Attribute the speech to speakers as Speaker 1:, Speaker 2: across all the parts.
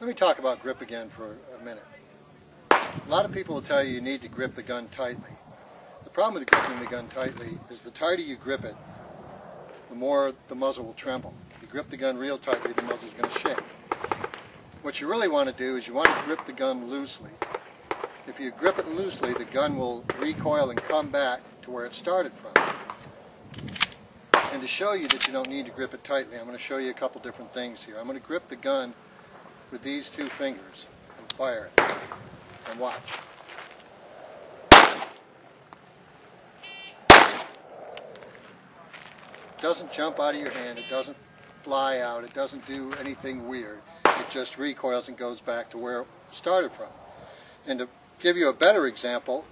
Speaker 1: Let me talk about grip again for a minute. A lot of people will tell you you need to grip the gun tightly. The problem with gripping the gun tightly is the tighter you grip it, the more the muzzle will tremble. If you grip the gun real tightly, the muzzle is going to shake. What you really want to do is you want to grip the gun loosely. If you grip it loosely, the gun will recoil and come back to where it started from. And to show you that you don't need to grip it tightly, I'm going to show you a couple different things here. I'm going to grip the gun with these two fingers and fire it. And watch. It doesn't jump out of your hand, it doesn't fly out, it doesn't do anything weird. It just recoils and goes back to where it started from. And to give you a better example,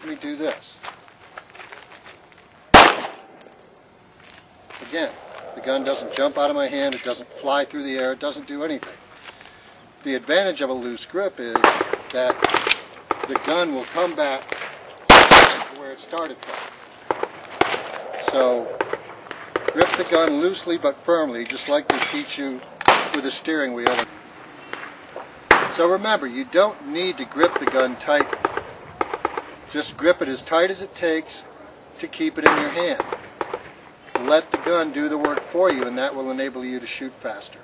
Speaker 1: let me do this. Again, the gun doesn't jump out of my hand, it doesn't fly through the air, it doesn't do anything. The advantage of a loose grip is that the gun will come back to where it started from. So grip the gun loosely but firmly, just like they teach you with a steering wheel. So remember, you don't need to grip the gun tight. Just grip it as tight as it takes to keep it in your hand. Let the gun do the work for you and that will enable you to shoot faster.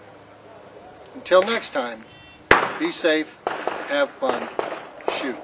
Speaker 1: Until next time, be safe. Have fun. Shoot.